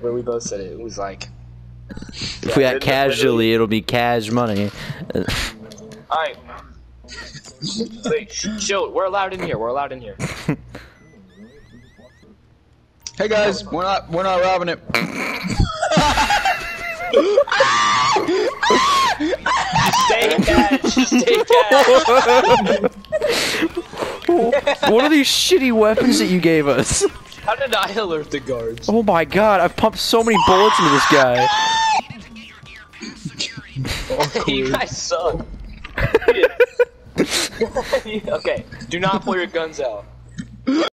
Where we both said it, it was like. If we got casually, it'll be cash money. Alright. Wait, chill. We're allowed in here. We're allowed in here. Hey guys, we're not we're not robbing it. Stay cash. Stay cash. What are these shitty weapons that you gave us? How did I alert the guards? Oh my god, I've pumped so many bullets into this guy. you guys suck. okay, do not pull your guns out.